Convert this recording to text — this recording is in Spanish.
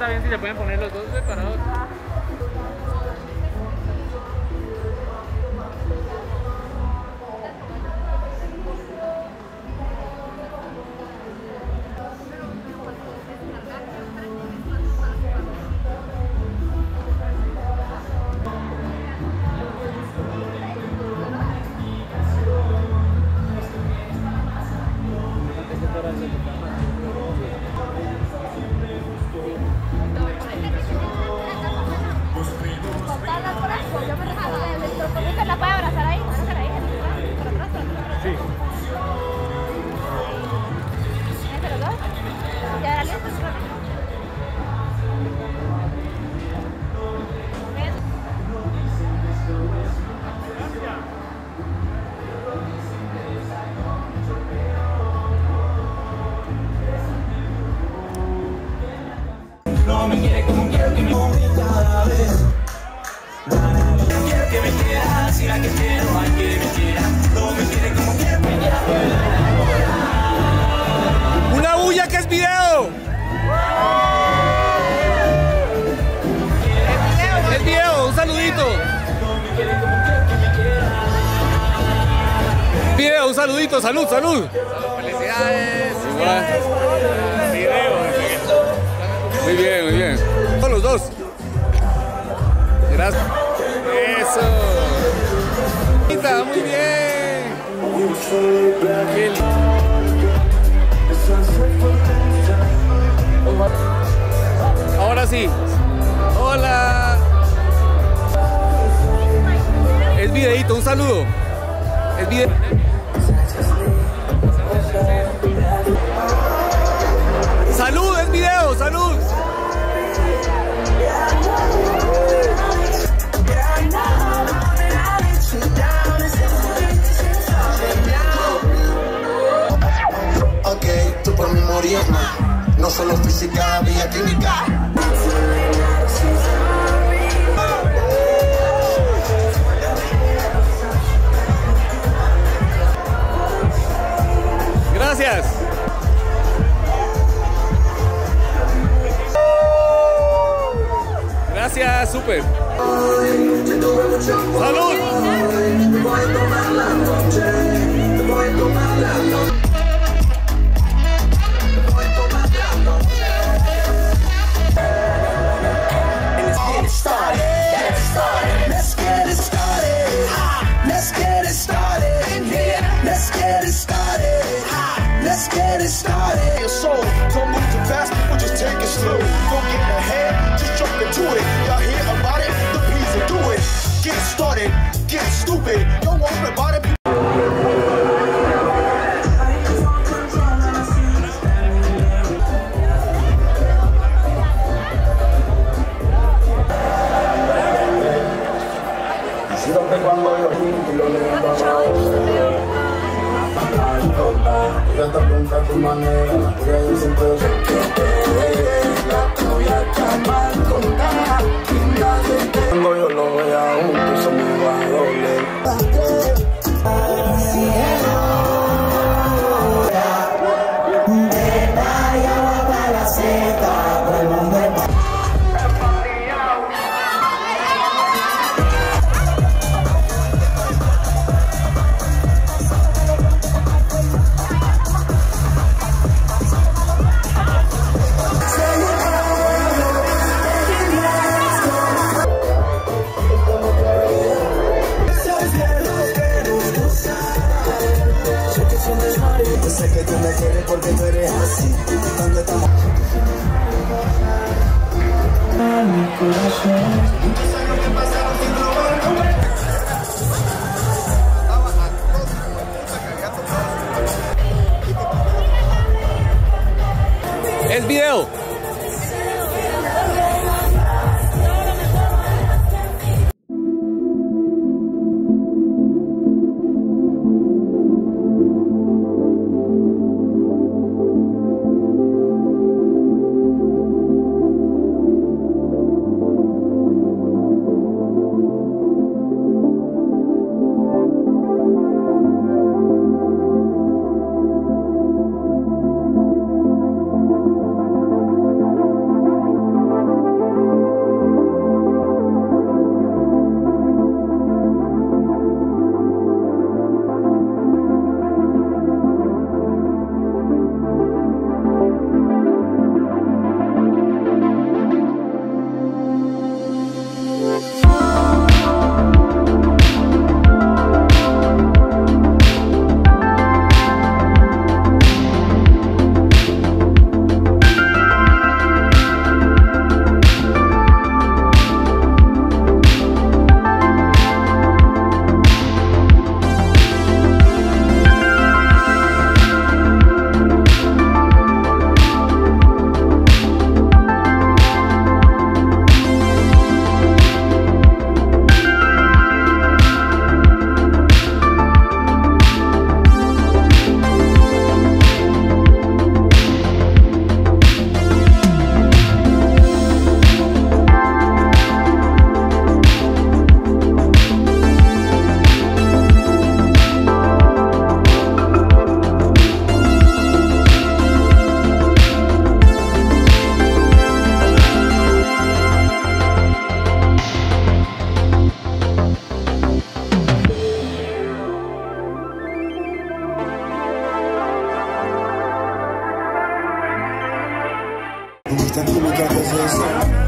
está bien si le pueden poner los dos separados. saludito, salud, salud. Felicidades. Igual. Muy bien, muy bien. Son los dos. Gracias. Eso. Muy bien. Ahora sí. Hola. Es videito, un saludo. Es videito. ¡Salud, es video! ¡Salud! Ok, tú por mí morías más. No solo física, había química. Gracias. gracias, súper. ¡Salud! I'm ready from my name, yeah, you're some bullshit, yeah. un desmadre Yo sé que tú me quieres porque tú eres así. ¿Dónde video. Están químicas que es eso.